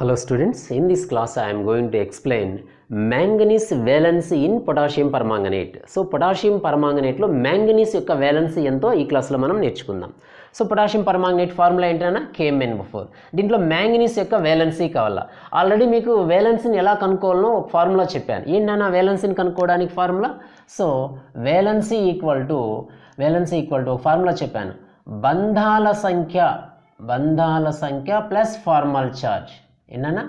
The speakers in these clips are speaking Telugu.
Hello students, in this class I am going to explain manganese valency in potassium permanganate. So potassium పర్మాంగనేట్లో manganese యొక్క వ్యాలెన్సీ ఎంతో ఈ క్లాస్లో మనం నేర్చుకుందాం. సో పొటాషియం పర్మాంగనేట్ ఫార్ములా ఏంటన్నా? కేఎంఎన్ ఫోర్ దీంట్లో మ్యాంగనీస్ యొక్క వేలెన్సీ కావాలా? ఆల్రెడీ మీకు వేలెన్సీని ఎలా కనుక్కోవాలనో ఒక ఫార్ములా చెప్పాను. ఏంటన్నా వేలెన్సీని కనుక్కోవడానికి formula so valency equal to valency equal to ఒక ఫార్ములా చెప్పాను. బంధాల సంఖ్య బంధాల సంఖ్య ప్లస్ ఫార్మల్ ఛార్జ్ ఏంటన్నా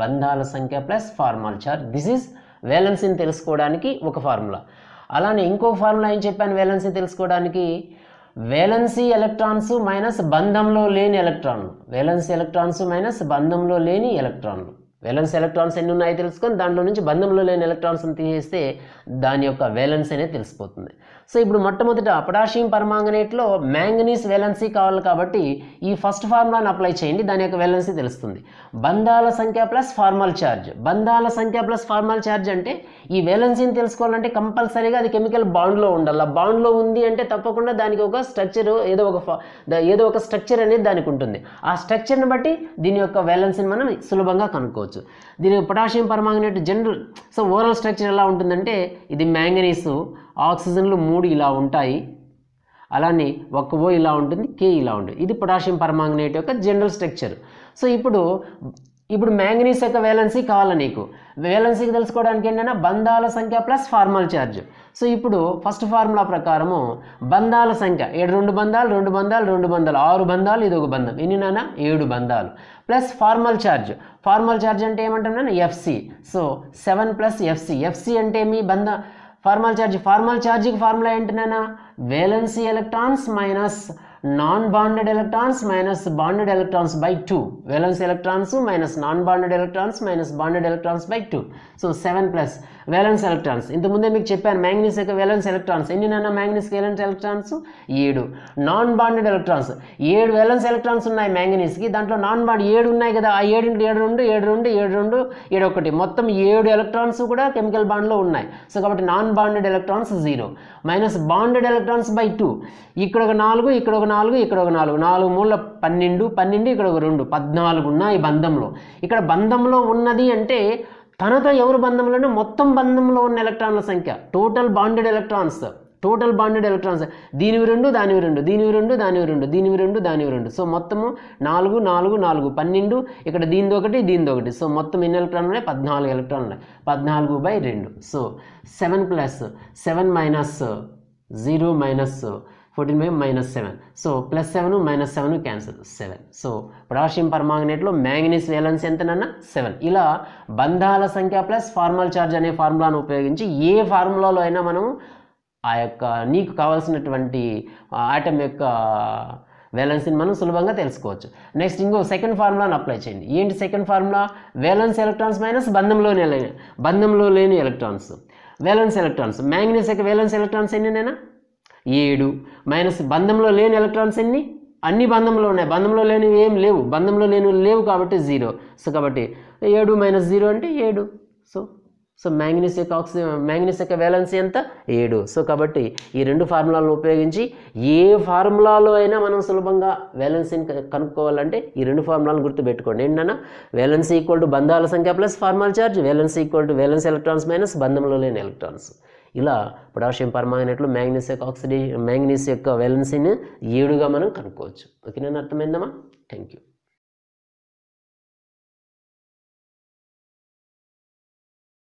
బంధాల సంఖ్య plus formal charge this is వేలెన్సీని తెలుసుకోవడానికి ఒక ఫార్ములా. అలానే ఇంకో ఫార్ములా ఏం చెప్పాను వేలెన్సీ తెలుసుకోవడానికి? వేలెన్సీ ఎలక్ట్రాన్స్ మైనస్ బంధంలో లేని ఎలక్ట్రాన్లు వేలెన్సీ ఎలక్ట్రాన్స్ మైనస్ బంధంలో లేని ఎలక్ట్రాన్లు వేలెన్స్ ఎలక్ట్రాన్స్ ఎన్ని ఉన్నాయో తెలుసుకొని దాంట్లో నుంచి బంధంలో లేని ఎలక్ట్రాన్స్ని తీసేస్తే దాని యొక్క వేలెన్స్ అనేది తెలిసిపోతుంది. సో ఇప్పుడు మొట్టమొదట పొటాషియం పర్మాంగనేట్లో మ్యాంగనీస్ వేలెన్సీ కావాలి కాబట్టి ఈ ఫస్ట్ ఫార్ములాని అప్లై చేయండి దాని యొక్క వేలెన్సీ తెలుస్తుంది. బంధాల సంఖ్య ప్లస్ ఫార్మల్ ఛార్జ్ బంధాల సంఖ్య ప్లస్ ఫార్మల్ ఛార్జ్ అంటే ఈ వేలెన్సీని తెలుసుకోవాలంటే కంపల్సరీగా అది కెమికల్ బాండ్లో ఉండాలి. బాండ్లో ఉంది అంటే తప్పకుండా దానికి ఒక స్ట్రక్చర్ ఏదో ఒక ఏదో ఒక స్ట్రక్చర్ అనేది దానికి ఉంటుంది. ఆ స్ట్రక్చర్ని బట్టి దీని యొక్క వేలెన్సీని మనం సులభంగా కనుక్కోవచ్చు. దీనికి potassium permanganate general so overall structure ఎలా ఉంటుందంటే ఇది మ్యాంగనీస్ ఆక్సిజన్లు మూడు ఇలా ఉంటాయి. అలానే ఒక ఓ ఇలా ఉంటుంది కే ఇలా ఉంటుంది. ఇది పొటాషియం పర్మాంగనేట్ యొక్క జనరల్ స్ట్రక్చర్. సో ఇప్పుడు ఇప్పుడు మ్యాంగనీస్ యొక్క వేలెన్సీ కావాలి నీకు? వేలెన్సీకి తెలుసుకోవడానికి ఏంటంటే బంధాల సంఖ్య ప్లస్ ఫార్మల్ ఛార్జ్ సో ఇప్పుడు ఫస్ట్ ఫార్ములా ప్రకారము బంధాల సంఖ్య. ఏడు రెండు బంధాలు రెండు బంధాలు రెండు బంధాలు. ఆరు బంధాలు ఇది ఒక బంధం. ఎన్ని నాన్న? ఏడు బంధాలు. Plus formal charge formal charge అంటే ఏమంటాం FC so seven plus FC FC అంటే మీ బంధ ఫార్మల్ ఛార్జ్ ఫార్మల్ ఛార్జ్కి ఫార్ములా ఏంటన్నా valency electrons minus non bonded electrons minus bonded electrons by two valence electrons minus non bonded electrons minus bonded electrons by two so seven plus valence electrons ఇంతకుముందే మీకు చెప్పాను మ్యాంగ్నీస్ యొక్క వేలెన్స్ ఎలక్ట్రాన్స్ ఎన్ని నాన్న మ్యాంగనీస్ వేలెన్స్ ఎలక్ట్రాన్స్ ఏడు. నాన్ బాండెడ్ ఎలక్ట్రాన్స్ ఏడు వేలెన్స్ ఎలక్ట్రాన్స్ ఉన్నాయి మ్యాంగనీస్కి దాంట్లో నాన్ బాండ్ ఏడు ఉన్నాయి కదా. ఆ ఏడు ఇంటూ ఏడు రెండు ఏడు రెండు ఏడు రెండు ఏడు ఒకటి. మొత్తం ఏడు ఎలక్ట్రాన్స్ కూడా కెమికల్ బాండ్లో ఉన్నాయి. సో కాబట్టి non bonded electrons zero minus bonded electrons by two ఇక్కడ ఒక నాలుగు ఇక్కడ ఒక నాలుగు ఇక్కడ ఒక నాలుగు. నాలుగు మూల పన్నెండు పన్నెండు ఇక్కడ ఒక రెండు. పద్నాలుగు ఉన్నాయి బంధంలో. ఇక్కడ బంధంలో ఉన్నది అంటే తనతో ఎవరు బంధంలోనే మొత్తం బంధంలో ఉన్న ఎలక్ట్రాన్ల సంఖ్య. Total bonded electrons total bonded electrons దీనివి రెండు దానివి రెండు. దీనివి రెండు దానివి రెండు. దీనివి రెండు దానివి రెండు. సో మొత్తము నాలుగు నాలుగు నాలుగు. పన్నెండు ఇక్కడ దీనిది ఒకటి దీనిది ఒకటి. సో మొత్తం ఎన్ని ఎలక్ట్రాన్లు ఉన్నాయి? పద్నాలుగు ఎలక్ట్రాన్లు ఉన్నాయి. పద్నాలుగు బై రెండు. So seven plus seven minus zero minus fourteen by minus seven so plus seven minus seven cancel seven so potassium పర్మాంగనేట్లో manganese valence ఎంతనన్నా? సెవెన్ ఇలా బంధాల సంఖ్య ప్లస్ ఫార్మల్ ఛార్జ్ అనే ఫార్ములాను ఉపయోగించి ఏ ఫార్ములాలో అయినా మనము ఆ యొక్క నీకు కావాల్సినటువంటి ఆటం యొక్క వేలెన్సీని మనం సులభంగా తెలుసుకోవచ్చు. నెక్స్ట్ ఇంకో సెకండ్ ఫార్ములాను అప్లై చేయండి. ఏంటి second formula valence electrons minus బంధంలోని లేని బంధంలో లేని ఎలక్ట్రాన్స్ వేలెన్స్ ఎలక్ట్రాన్స్ మ్యాంగనీస్ యొక్క వేలెన్స్ ఎలక్ట్రాన్స్ ఎన్నినైనా? ఏడు. మైనస్ బంధంలో లేని ఎలక్ట్రాన్స్ ఎన్ని? అన్ని బంధంలో ఉన్నాయి. బంధంలో లేనివి ఏం లేవు. బంధంలో లేనివి లేవు కాబట్టి జీరో. సో కాబట్టి ఏడు మైనస్ జీరో అంటే ఏడు. సో సో మ్యాంగనీస్ యొక్క ఆక్సిజన్ మ్యాంగనీస్ యొక్క వేలెన్సీ ఎంత? ఏడు. సో కాబట్టి ఈ రెండు ఫార్ములాలను ఉపయోగించి ఏ ఫార్ములాలో అయినా మనం సులభంగా వ్యాలెన్సీని కనుక్కోవాలంటే ఈ రెండు ఫార్ములాలను గుర్తుపెట్టుకోండి. ఏంటన్నా? వ్యాలెన్స్ ఈక్వల్ టు బంధాల సంఖ్య plus formal charge. Valence equal to valence electrons minus బంధంలో లేని ఎలక్ట్రాన్స్. ఇలా పొటాషియం పర్మాంగనేట్లో మ్యాంగ్నీస్ యొక్క ఆక్సిడే మ్యాంగ్నీస్ యొక్క వేలెన్సీని ఏడుగా మనం కనుక్కోవచ్చు. ఓకేనా అర్థమైందమ్మా? Thank you